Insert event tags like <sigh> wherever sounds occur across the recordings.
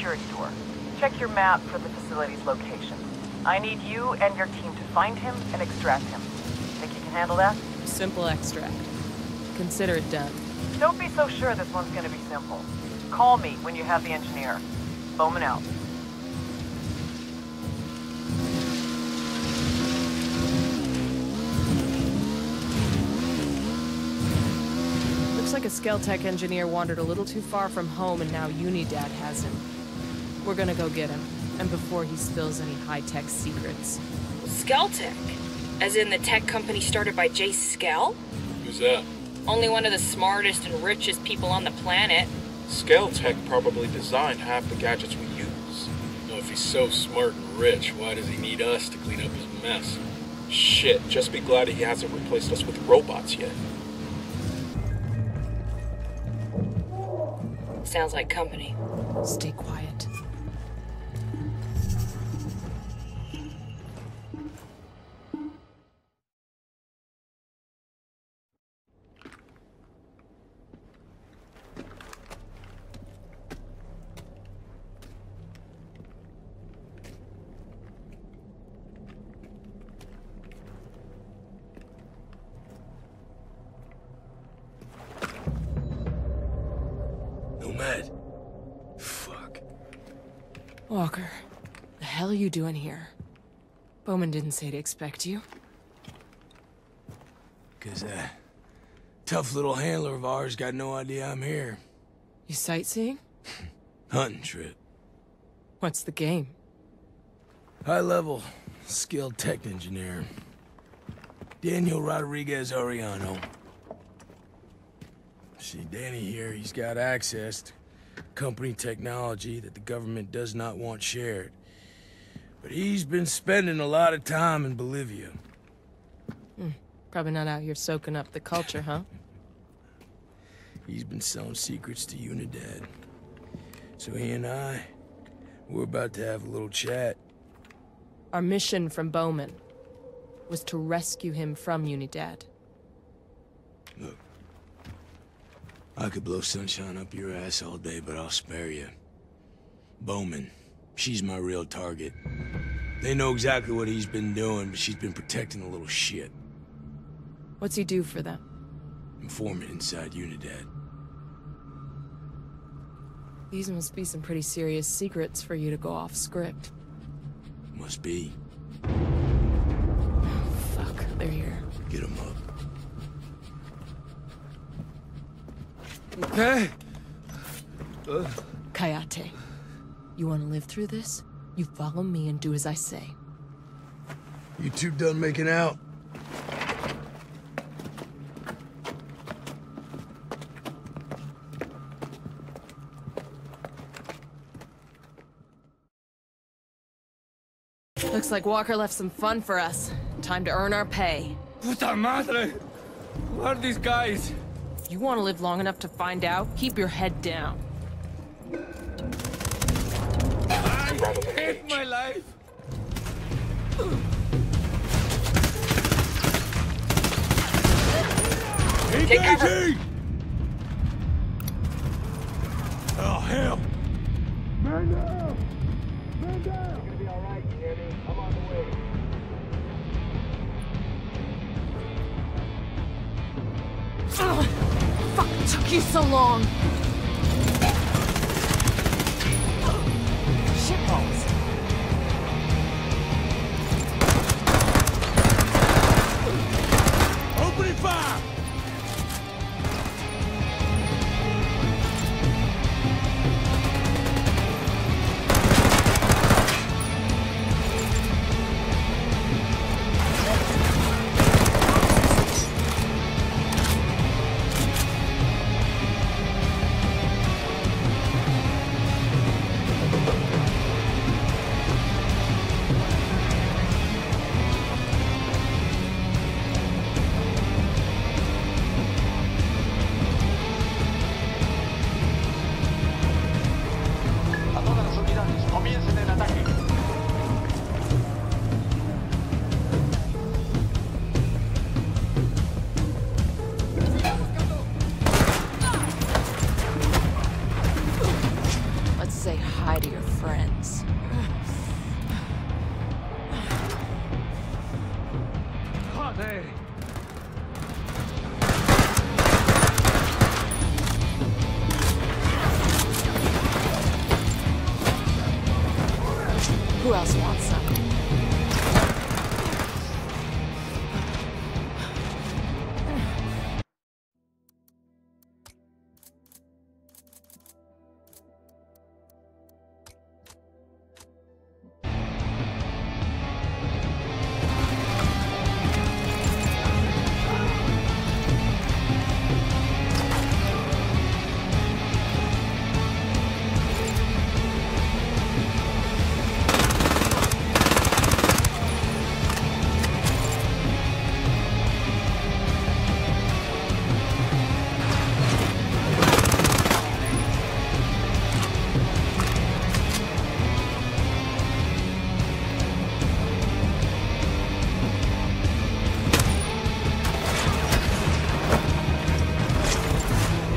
security door. Check your map for the facility's location. I need you and your team to find him and extract him. Think you can handle that? Simple extract. Consider it done. Don't be so sure this one's gonna be simple. Call me when you have the engineer. Bowman out. Looks like a Skeltech engineer wandered a little too far from home and now Unidad has him. We're gonna go get him. And before he spills any high-tech secrets. Skeltech? As in the tech company started by Jace Skell? Who's that? Only one of the smartest and richest people on the planet. Skeltech probably designed half the gadgets we use. Well, if he's so smart and rich, why does he need us to clean up his mess? Shit, just be glad he hasn't replaced us with robots yet. Sounds like company. Stay quiet. You doing here? Bowman didn't say to expect you. Cause that tough little handler of ours got no idea I'm here. You sightseeing? <laughs> Hunting trip. What's the game? High level, Skeltech engineer. Daniel Rodriguez Ariano. See, Danny here, he's got access to company technology that the government does not want shared. But he's been spending a lot of time in Bolivia. Hmm, probably not out here soaking up the culture, huh? <laughs> He's been selling secrets to Unidad. So he and I, we're about to have a little chat. Our mission from Bowman was to rescue him from Unidad. Look, I could blow sunshine up your ass all day, but I'll spare you. Bowman, she's my real target. They know exactly what he's been doing, but she's been protecting a little shit. What's he do for them? Informant inside Unidad. These must be some pretty serious secrets for you to go off script. Must be. Fuck, they're here. Get him up. Okay. Kayate, you want to live through this? You follow me and do as I say. You two done making out? Looks like Walker left some fun for us. Time to earn our pay. Puta madre! Who are these guys? If you want to live long enough to find out, keep your head down. Rather than Hate rage. my life! Take cover. Oh, hell! Man down! Man down! I'll be alright, Jimmy. I'm on the Ugh, fuck, it took you so long. Shitballs. Opening fire!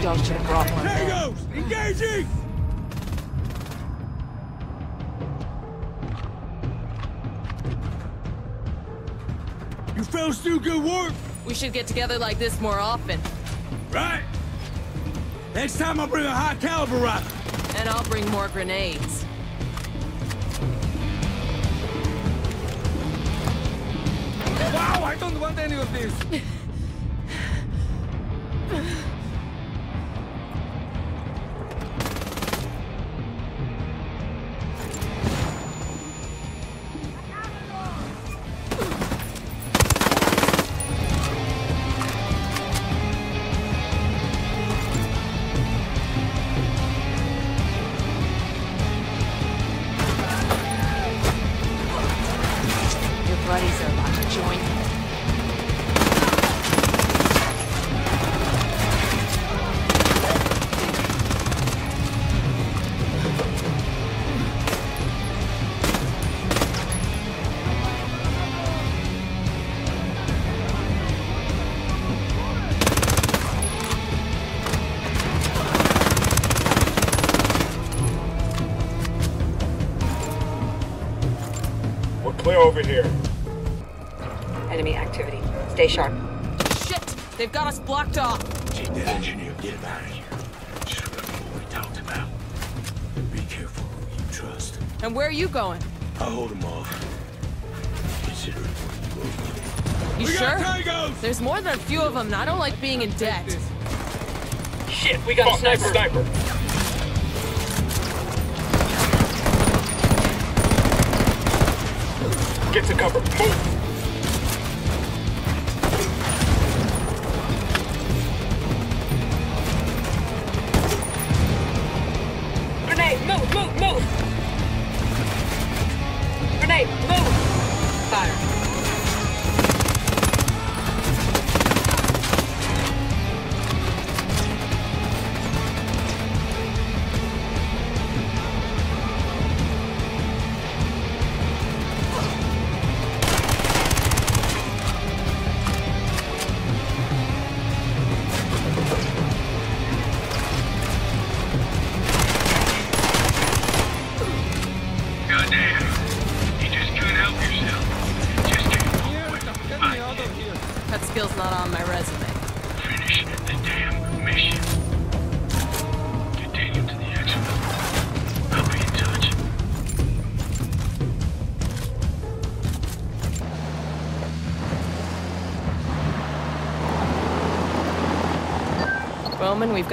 Y'all should have brought one. Engaging! You fellas do good work, We should get together like this more often. right? Next time I'll bring a high caliber rifle. And I'll bring more grenades. Wow, I don't want any of this. <laughs> And where are you going? I'll hold them off. Consider it what you You We sure? tangos! There's more than a few of them, and I don't like being in debt. Shit, we got Fuck, a sniper. sniper. Get to cover. Move.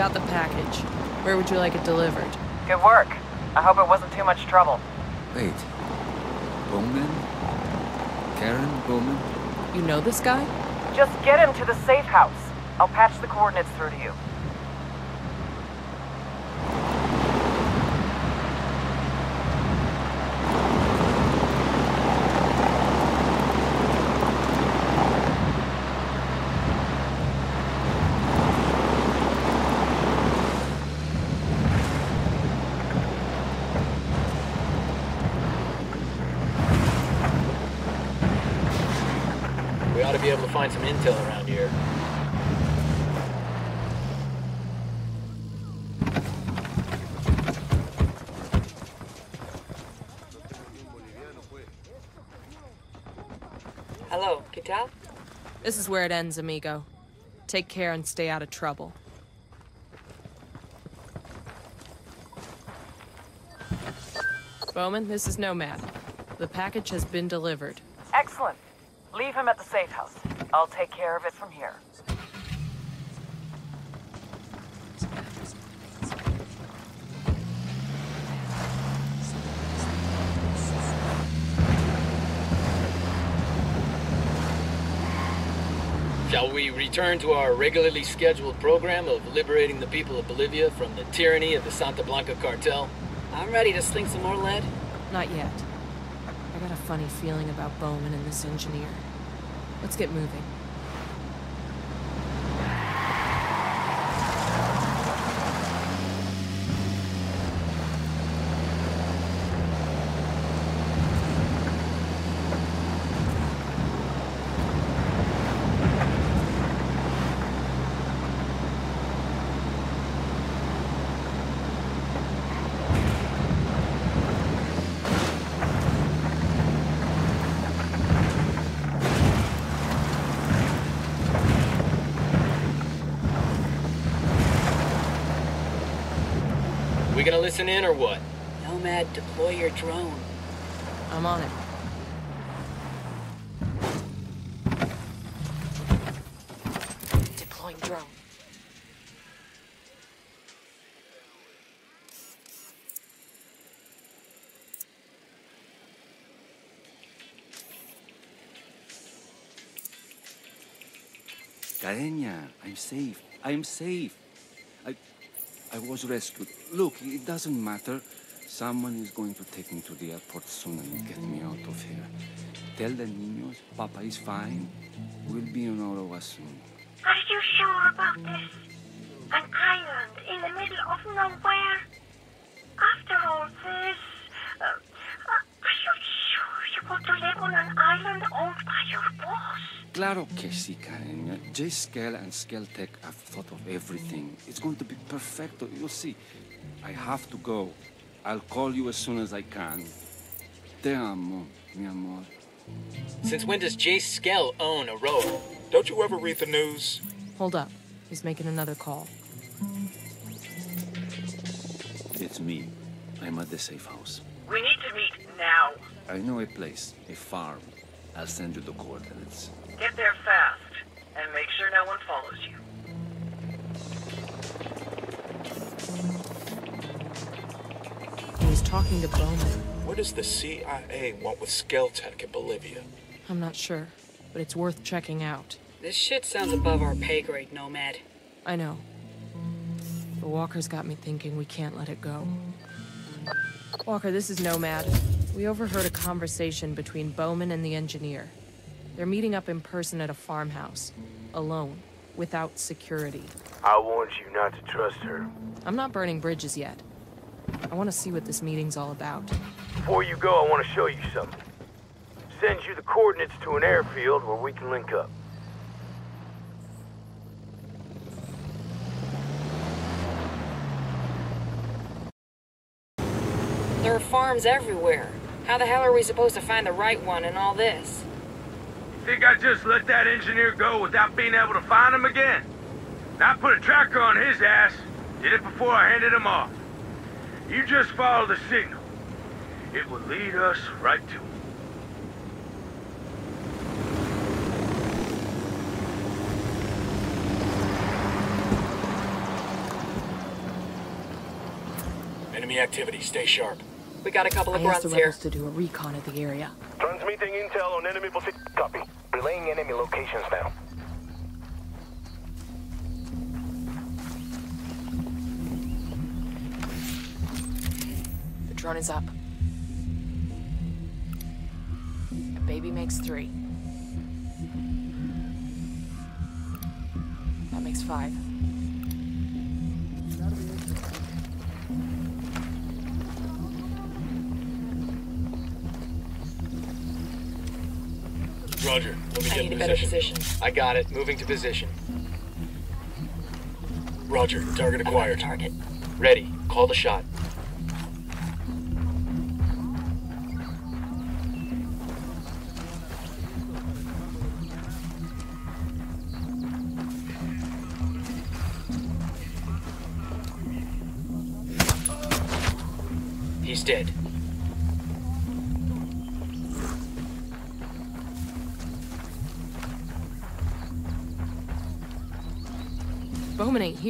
Got the package. Where would you like it delivered? Good work. I hope it wasn't too much trouble. Wait. Bowman? Karen Bowman? You know this guy? Just get him to the safe house. I'll patch the coordinates through to you. find some intel around here. Hello, Kital. This is where it ends, amigo. Take care and stay out of trouble. Bowman, this is Nomad. The package has been delivered. Excellent. Leave him at the safe house. I'll take care of it from here. Shall we return to our regularly scheduled program of liberating the people of Bolivia from the tyranny of the Santa Blanca cartel? I'm ready to sling some more lead. Not yet. I got a funny feeling about Bowman and this engineer. Let's get moving. Gonna listen in or what? Nomad, deploy your drone. I'm on it. Deploying drone. Carenya, I'm safe. I'm safe. I, was rescued. Look, it doesn't matter. Someone is going to take me to the airport soon and get me out of here. Tell the niños Papa is fine. We'll be on Auroa soon. Are you sure about this? An island in the middle of nowhere? After all this, uh, uh, are you sure you want to live on an island owned by your boss? Claro que sí, Carenya. Jace Skell and Skelltech have thought of everything. It's going to be perfecto. You'll see. I have to go. I'll call you as soon as I can. Te amo, mi amor. Since when does Jace Skell own Auroa? Don't you ever read the news? Hold up. He's making another call. It's me. I'm at the safe house. We need to meet now. I know a place, a farm. I'll send you the coordinates. Get there fast, and make sure no one follows you. He was talking to Bowman. What does the CIA want with Skeltech in Bolivia? I'm not sure, but it's worth checking out. This shit sounds above our pay grade, Nomad. I know. The Walker's got me thinking we can't let it go. Walker, this is Nomad. We overheard a conversation between Bowman and the engineer. They're meeting up in person at a farmhouse, alone, without security. I warned you not to trust her. I'm not burning bridges yet. I want to see what this meeting's all about. Before you go, I want to show you something. Send you the coordinates to an airfield where we can link up. There are farms everywhere. How the hell are we supposed to find the right one in all this? Think I just let that engineer go without being able to find him again? I put a tracker on his ass. Did it before I handed him off. You just follow the signal. It will lead us right to him. Enemy activity. Stay sharp. We got a couple of I asked the grunts here. rebels to do a recon of the area. Transmitting intel on enemy position. Copy. Relaying enemy locations now. The drone is up. A baby makes three. That makes five. Roger. Let me I get need a better position. I got it. Moving to position. Roger. Target acquired. Target. Ready. Call the shot.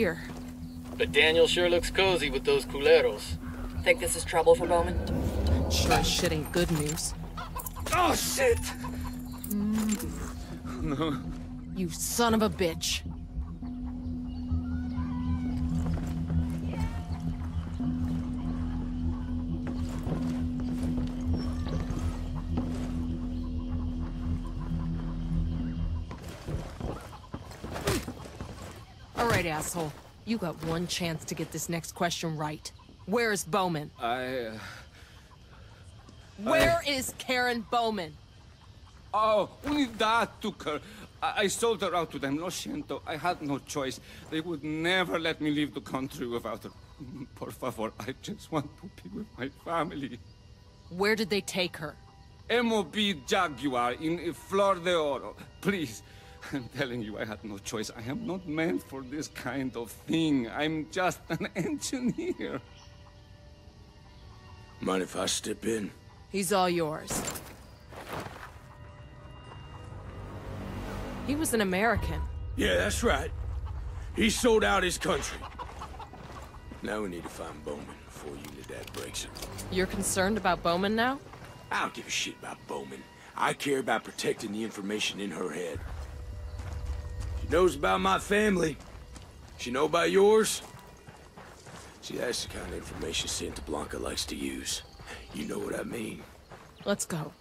Here. But Daniel sure looks cozy with those culeros. Think this is trouble for Bowman? Sure as shit ain't good news. Oh, shit! Mm. No. You son of a bitch. Right, asshole. You got one chance to get this next question right. Where is Bowman? I... Uh... Where is Karen Bowman? Oh, Unidad took her. I, I sold her out to them. Lo siento. I had no choice. They would never let me leave the country without her. <laughs> Por favor, I just want to be with my family. Where did they take her? MOB Jaguar in Flor de Oro. Please. <laughs> I'm telling you, I had no choice. I am not meant for this kind of thing. I'm just an <laughs> engineer. Mind if I step in? He's all yours. He was an American. Yeah, that's right. He sold out his country. Now we need to find Bowman before Unidad breaks him. You're concerned about Bowman now? I don't give a shit about Bowman. I care about protecting the information in her head. Knows about my family. She know about yours? See, that's the kind of information Santa Blanca likes to use. You know what I mean. Let's go.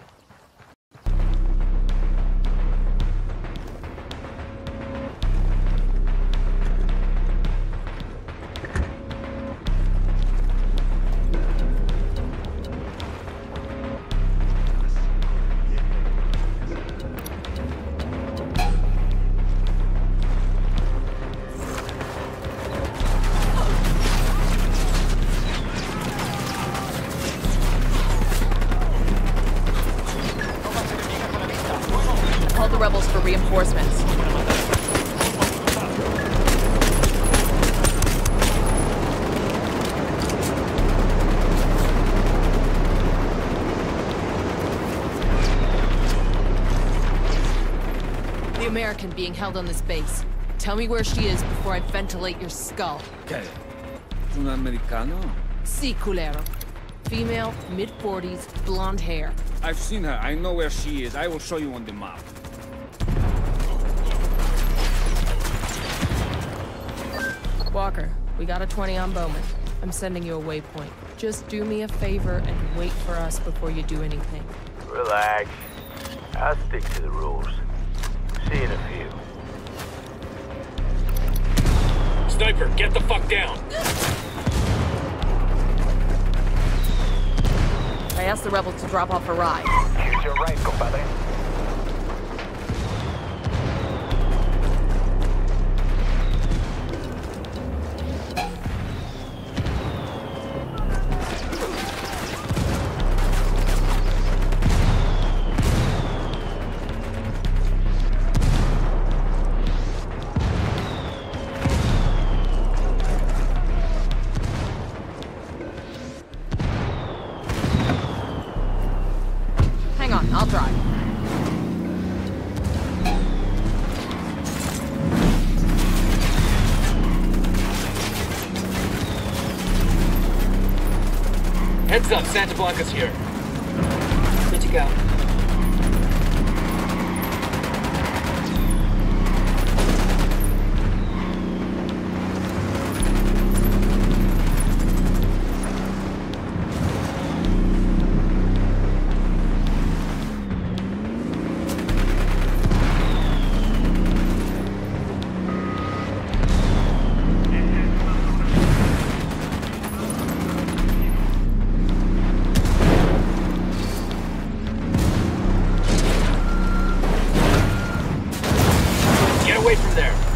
American on this base. Tell me where she is before I ventilate your skull. Okay. Un americano? Si, culero. Female, mid-40s, blonde hair. I've seen her. I know where she is. I will show you on the map. Walker, we got a 20 on Bowman. I'm sending you a waypoint. Just do me a favor and wait for us before you do anything. Relax. I'll stick to the rules. See you in a few. Sniper, get the fuck down! I asked the rebels to drop off a ride. Here's your right, compadre. Santa Blanca's here. away from there.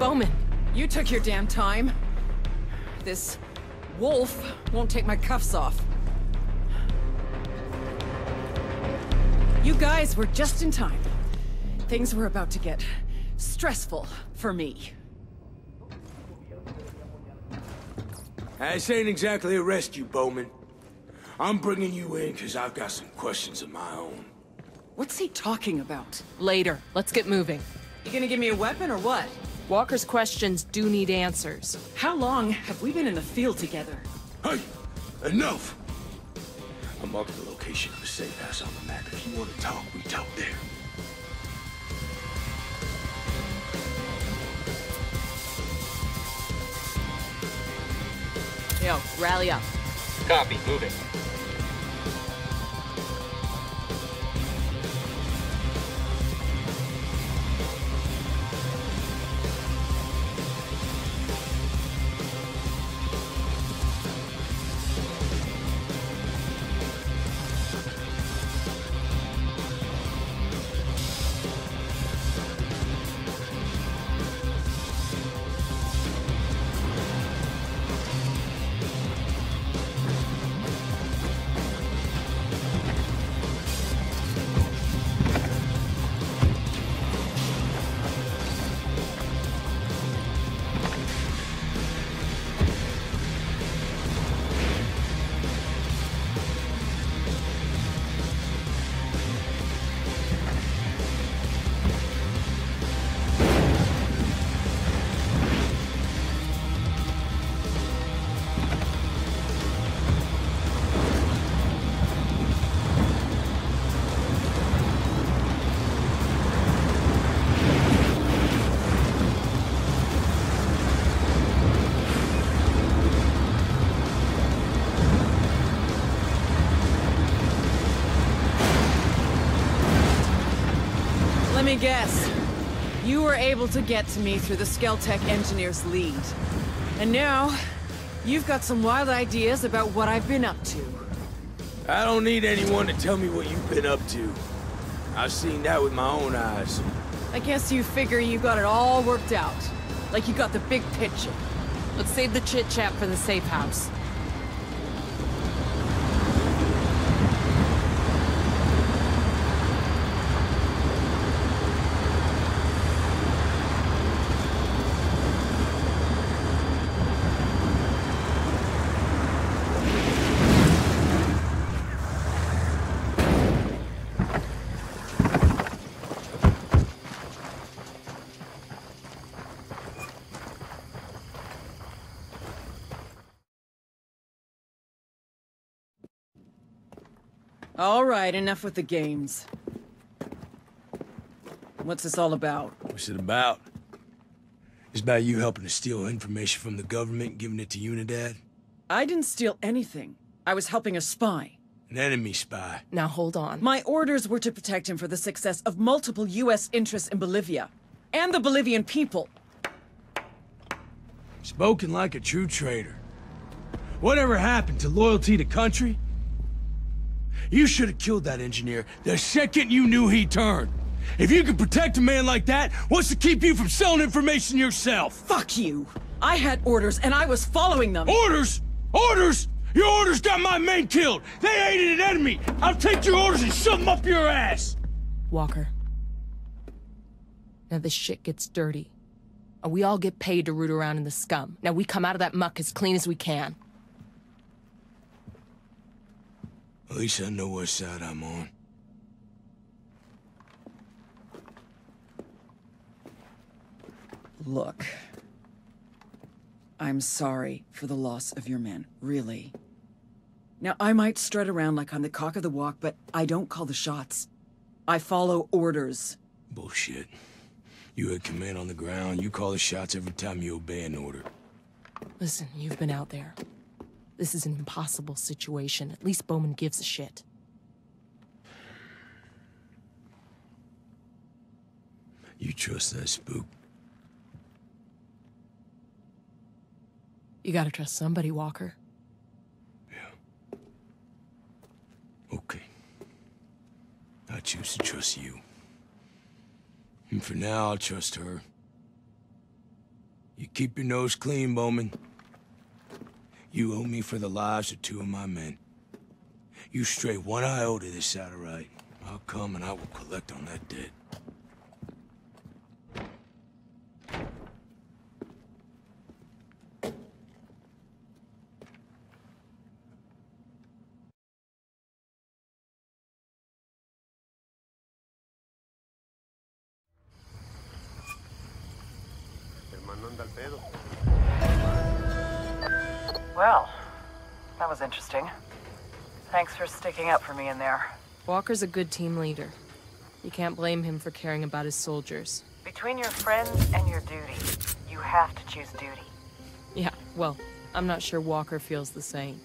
Bowman! You took your damn time. This wolf won't take my cuffs off. You guys were just in time. Things were about to get stressful for me. This ain't exactly a rescue, Bowman. I'm bringing you in because I've got some questions of my own. What's he talking about? Later. Let's get moving. You gonna give me a weapon or what? Walker's questions do need answers. How long have we been in the field together? Hey! Enough! I marked the location of the safe house on the map. If you want to talk, we talk there. Yo, rally up. Copy, moving. Me guess. You were able to get to me through the Skeltech engineer's lead. And now, you've got some wild ideas about what I've been up to. I don't need anyone to tell me what you've been up to. I've seen that with my own eyes. I guess you figure you got it all worked out. Like you got the big picture. Let's save the chit-chat for the safe house. All right, enough with the games. What's this all about? What's it about? It's about you helping to steal information from the government, giving it to Unidad. I didn't steal anything. I was helping a spy. An enemy spy. Now hold on. My orders were to protect him for the success of multiple U.S. interests in Bolivia. And the Bolivian people. Spoken like a true traitor. Whatever happened to loyalty to country? You should have killed that engineer the second you knew he turned. If you could protect a man like that, what's to keep you from selling information yourself? Fuck you! I had orders and I was following them! Orders? Orders? Your orders got my men killed! They aided an enemy! I'll take your orders and shove them up your ass! Walker. Now this shit gets dirty. And we all get paid to root around in the scum. Now we come out of that muck as clean as we can. At least I know what side I'm on. Look. I'm sorry for the loss of your men, really. Now, I might strut around like I'm the cock of the walk, but I don't call the shots. I follow orders. Bullshit. You had command on the ground. You call the shots every time you obey an order. Listen, you've been out there. This is an impossible situation. At least Bowman gives a shit. You trust that spook? You gotta trust somebody, Walker. Yeah. Okay. I choose to trust you. And for now, I'll trust her. You keep your nose clean, Bowman. You owe me for the lives of two of my men. You stray one iota this right, I'll come and I will collect on that debt. For sticking up for me in there. Walker's a good team leader. You can't blame him for caring about his soldiers. Between your friends and your duty, you have to choose duty. Yeah, well, I'm not sure Walker feels the same.